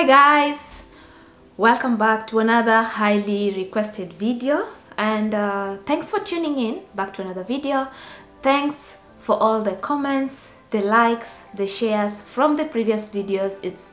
Hi guys, welcome back to another highly requested video and uh, thanks for tuning in back to another video. Thanks for all the comments, the likes, the shares from the previous videos. It's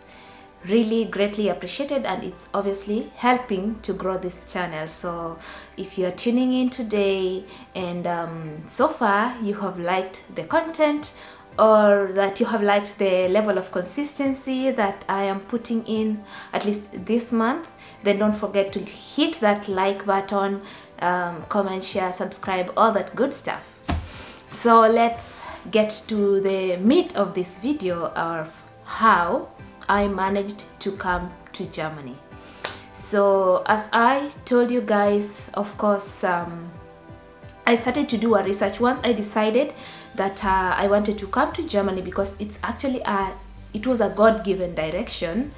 really greatly appreciated and it's obviously helping to grow this channel so if you're tuning in today and um, so far you have liked the content or that you have liked the level of consistency that I am putting in at least this month then don't forget to hit that like button um, comment share subscribe all that good stuff so let's get to the meat of this video of how I managed to come to Germany. So as I told you guys, of course, um, I started to do a research once I decided that uh, I wanted to come to Germany because it's actually a, it was a God-given direction.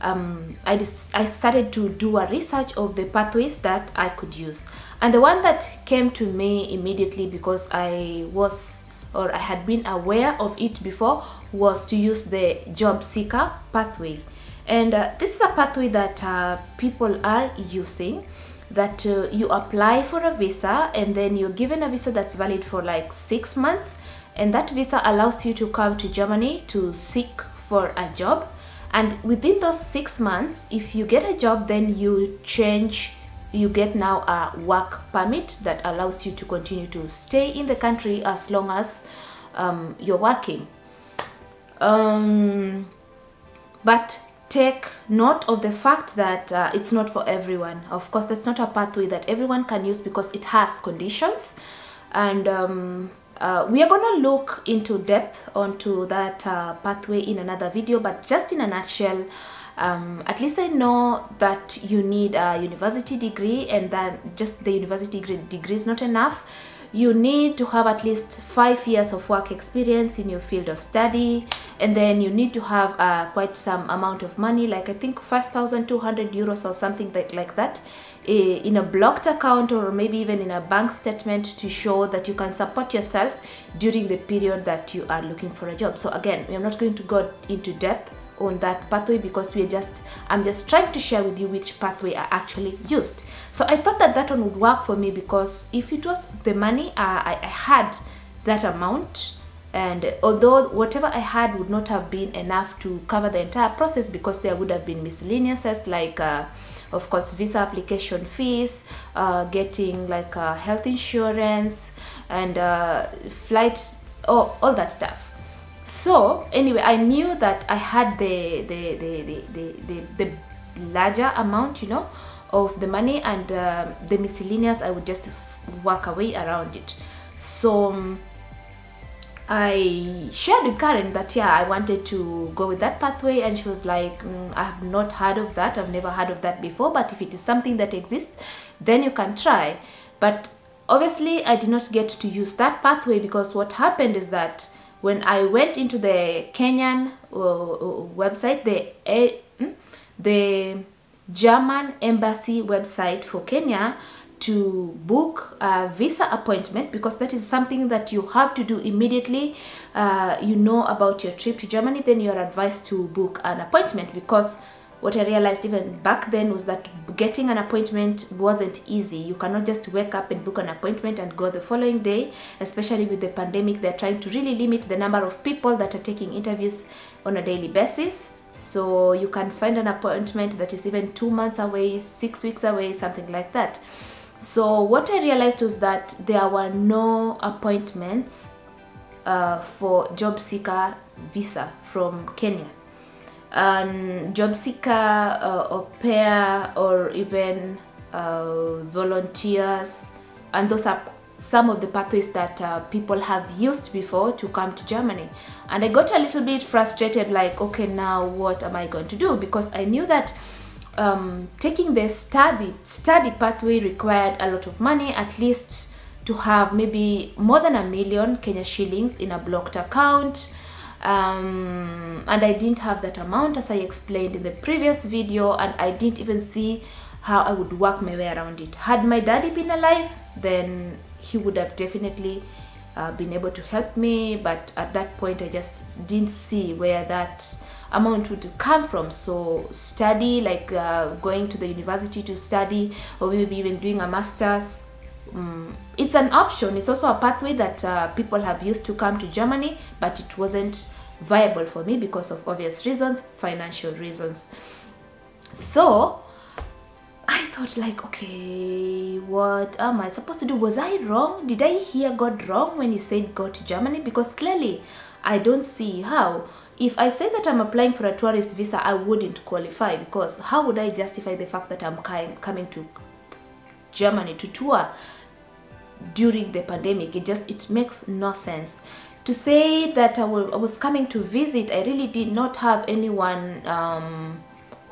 Um, I, I started to do a research of the pathways that I could use. And the one that came to me immediately because I was or I had been aware of it before was to use the job seeker pathway and uh, this is a pathway that uh, people are using that uh, you apply for a visa and then you're given a visa that's valid for like six months. And that visa allows you to come to Germany to seek for a job. And within those six months if you get a job then you change you get now a work permit that allows you to continue to stay in the country as long as um, you're working. Um, but take note of the fact that uh, it's not for everyone. Of course that's not a pathway that everyone can use because it has conditions. And um, uh, we are gonna look into depth onto that uh, pathway in another video but just in a nutshell um, at least I know that you need a university degree and that just the university degree, degree is not enough you need to have at least five years of work experience in your field of study and then you need to have uh, quite some amount of money like I think 5,200 euros or something like, like that eh, in a blocked account or maybe even in a bank statement to show that you can support yourself during the period that you are looking for a job. So again we are not going to go into depth on that pathway because we're just i'm just trying to share with you which pathway i actually used. So i thought that that one would work for me because if it was the money uh, I, I had that amount and although whatever i had would not have been enough to cover the entire process because there would have been miscellaneous like uh, of course visa application fees uh, getting like uh, health insurance and uh, flight oh, all that stuff so anyway i knew that i had the the the the, the, the, the larger amount you know of the money and uh, the miscellaneous i would just work away around it. So um, I shared with Karen that yeah I wanted to go with that pathway and she was like mm, I have not heard of that. I've never heard of that before but if it is something that exists then you can try. But obviously I did not get to use that pathway because what happened is that when I went into the Kenyan uh, uh website, the uh, the German embassy website for Kenya to book a visa appointment because that is something that you have to do immediately uh, you know about your trip to Germany then you're advised to book an appointment because what I realized even back then was that getting an appointment wasn't easy. You cannot just wake up and book an appointment and go the following day, especially with the pandemic. They're trying to really limit the number of people that are taking interviews on a daily basis. So you can find an appointment that is even two months away, six weeks away, something like that. So what I realized was that there were no appointments uh, for job seeker visa from Kenya um, job seeker uh, au pair or even uh, volunteers. And those are some of the pathways that uh, people have used before to come to Germany. And I got a little bit frustrated like okay now what am I going to do? Because I knew that um, taking the study study pathway required a lot of money at least to have maybe more than a million Kenya shillings in a blocked account um, and I didn't have that amount as I explained in the previous video and I didn't even see how I would work my way around it. Had my daddy been alive then he would have definitely uh, been able to help me but at that point I just didn't see where that amount would come from so study like uh, going to the university to study or maybe even doing a master's um, it's an option it's also a pathway that uh, people have used to come to germany but it wasn't viable for me because of obvious reasons financial reasons so I thought like, okay, what am I supposed to do? Was I wrong? Did I hear God wrong when he said go to Germany? Because clearly I don't see how. If I say that I'm applying for a tourist visa, I wouldn't qualify because how would I justify the fact that I'm coming to Germany to tour during the pandemic? It just, it makes no sense. To say that I was coming to visit, I really did not have anyone um,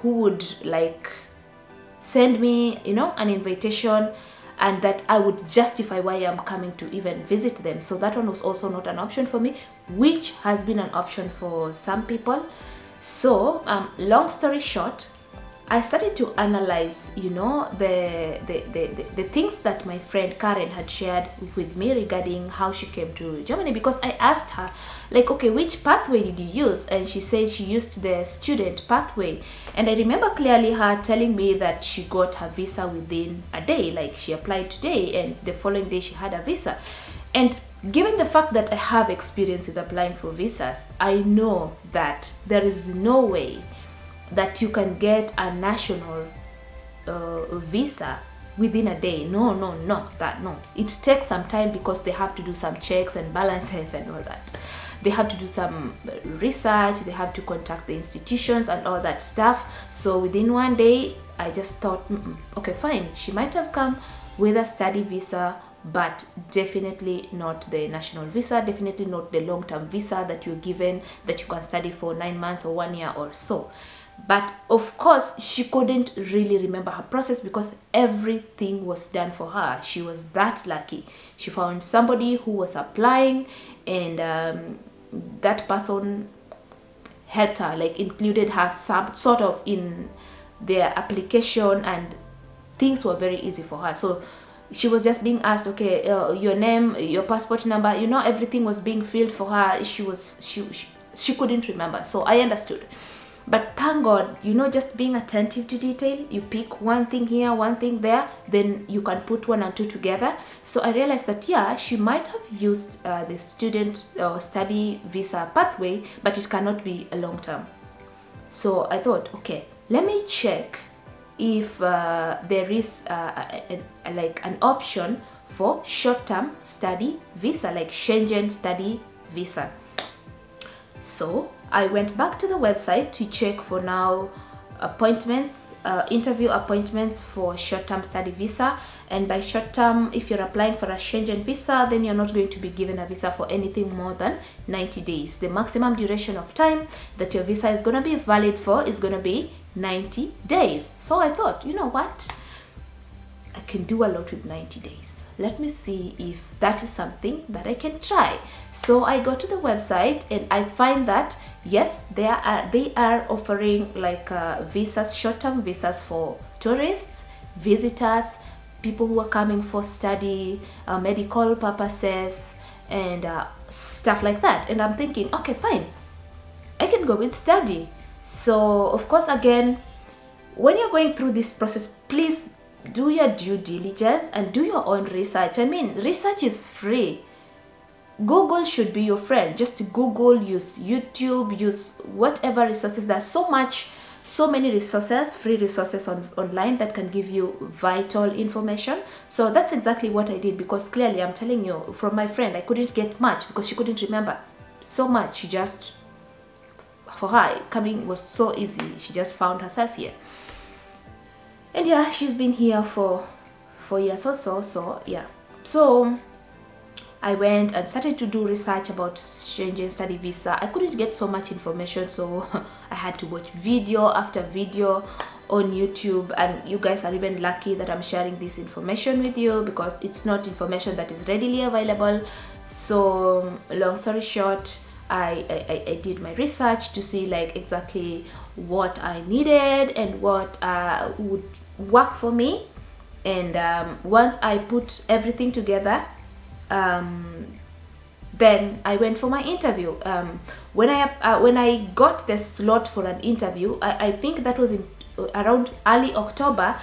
who would like send me you know an invitation and that I would justify why I'm coming to even visit them so that one was also not an option for me which has been an option for some people so um, long story short I started to analyze, you know, the, the, the, the, things that my friend Karen had shared with me regarding how she came to Germany because I asked her, like, okay, which pathway did you use? And she said she used the student pathway. And I remember clearly her telling me that she got her visa within a day, like she applied today and the following day she had a visa. And given the fact that I have experience with applying for visas, I know that there is no way that you can get a national uh, visa within a day. No, no, no, that no. It takes some time because they have to do some checks and balances and all that. They have to do some research, they have to contact the institutions and all that stuff. So within one day, I just thought, mm -mm, okay, fine. She might have come with a study visa, but definitely not the national visa, definitely not the long-term visa that you're given that you can study for nine months or one year or so but of course she couldn't really remember her process because everything was done for her. She was that lucky. She found somebody who was applying and um, that person helped her like included her some sort of in their application and things were very easy for her. So she was just being asked okay uh, your name your passport number you know everything was being filled for her. She was she, she, she couldn't remember. So i understood but thank god you know just being attentive to detail you pick one thing here one thing there then you can put one and two together. So i realized that yeah she might have used uh, the student or study visa pathway but it cannot be a long term. So i thought okay let me check if uh, there is uh, a, a, like an option for short-term study visa like Schengen study visa. So I went back to the website to check for now appointments, uh, interview appointments for short-term study visa. And by short-term, if you're applying for a Schengen visa, then you're not going to be given a visa for anything more than 90 days. The maximum duration of time that your visa is going to be valid for is going to be 90 days. So I thought, you know what? I can do a lot with 90 days. Let me see if that is something that I can try. So I go to the website and I find that yes they are they are offering like uh, visas short-term visas for tourists visitors people who are coming for study uh, medical purposes and uh, stuff like that. And i'm thinking okay fine. I can go with study. So of course again when you're going through this process please do your due diligence and do your own research. I mean research is free Google should be your friend. Just Google, use YouTube, use whatever resources. There's so much, so many resources, free resources on, online that can give you vital information. So that's exactly what I did because clearly I'm telling you from my friend, I couldn't get much because she couldn't remember so much. She just, for her, coming was so easy. She just found herself here. And yeah, she's been here for four years or so. So yeah. So I went and started to do research about Schengen study visa. I couldn't get so much information so I had to watch video after video on YouTube and you guys are even lucky that I'm sharing this information with you because it's not information that is readily available. So long story short, I, I, I did my research to see like exactly what I needed and what uh, would work for me and um, once I put everything together um, then I went for my interview. Um, when I uh, when I got the slot for an interview, I, I think that was in uh, around early October.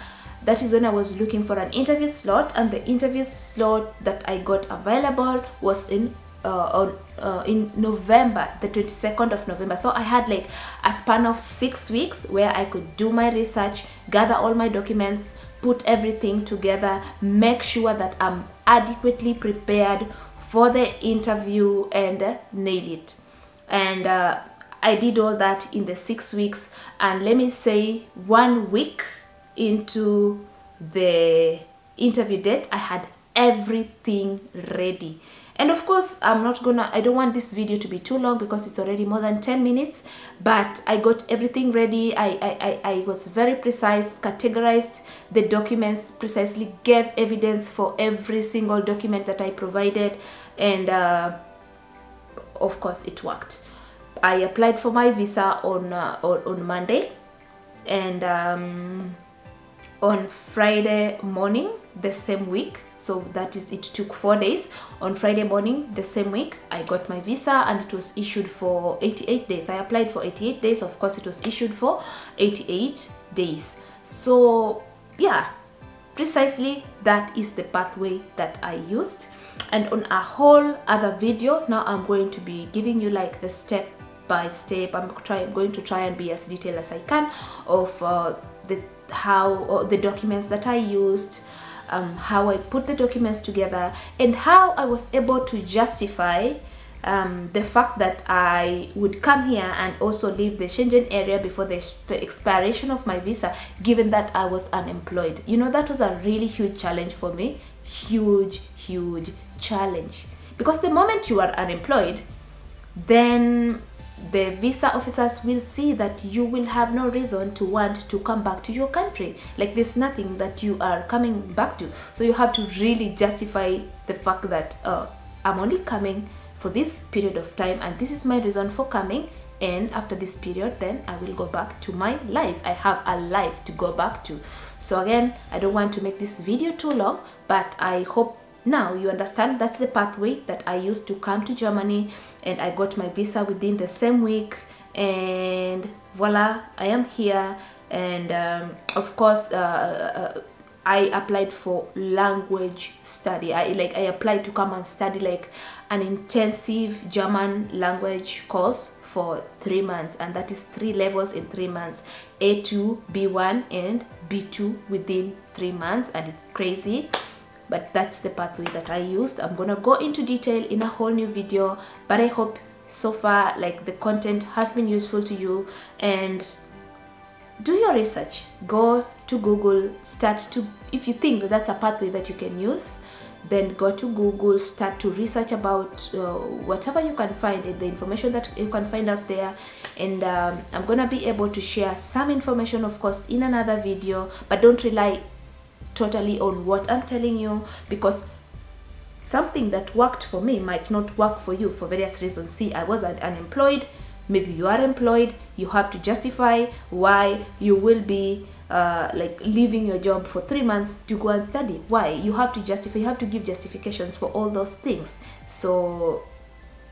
That is when I was looking for an interview slot, and the interview slot that I got available was in uh, on uh, in November, the 22nd of November. So I had like a span of six weeks where I could do my research, gather all my documents, put everything together, make sure that I'm adequately prepared for the interview and nail it. And uh, I did all that in the six weeks. And let me say, one week into the interview date, I had everything ready and of course i'm not gonna i don't want this video to be too long because it's already more than 10 minutes but i got everything ready. I i i, I was very precise categorized the documents precisely gave evidence for every single document that i provided and uh, of course it worked. I applied for my visa on uh, on, on monday and um, on friday morning the same week so that is it took four days. On friday morning the same week i got my visa and it was issued for 88 days. I applied for 88 days. Of course it was issued for 88 days. So yeah precisely that is the pathway that i used. And on a whole other video now i'm going to be giving you like the step by step. I'm try, going to try and be as detailed as i can of uh, the how uh, the documents that i used um, how I put the documents together and how I was able to justify um, the fact that I would come here and also leave the Schengen area before the expiration of my visa given that I was unemployed. You know, that was a really huge challenge for me. Huge, huge challenge. Because the moment you are unemployed, then the visa officers will see that you will have no reason to want to come back to your country. Like there's nothing that you are coming back to. So you have to really justify the fact that uh, i'm only coming for this period of time and this is my reason for coming. And after this period then i will go back to my life. I have a life to go back to. So again i don't want to make this video too long but i hope now you understand that's the pathway that I used to come to Germany and I got my visa within the same week and voila I am here. And um, of course uh, uh, I applied for language study. I like I applied to come and study like an intensive German language course for three months and that is three levels in three months A2 B1 and B2 within three months and it's crazy but that's the pathway that I used. I'm gonna go into detail in a whole new video, but I hope so far like the content has been useful to you and do your research. Go to Google, start to, if you think that that's a pathway that you can use, then go to Google, start to research about uh, whatever you can find, in the information that you can find out there. And um, I'm gonna be able to share some information, of course, in another video, but don't rely totally on what I'm telling you because something that worked for me might not work for you for various reasons. See, I was unemployed, maybe you are employed, you have to justify why you will be uh, like leaving your job for three months to go and study. Why? You have to justify, you have to give justifications for all those things. So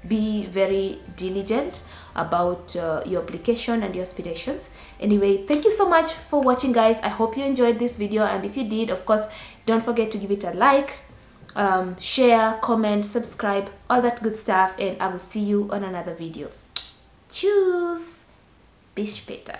be very diligent about uh, your application and your aspirations. Anyway thank you so much for watching guys. I hope you enjoyed this video and if you did of course don't forget to give it a like um, share comment subscribe all that good stuff and i will see you on another video. Choose bis später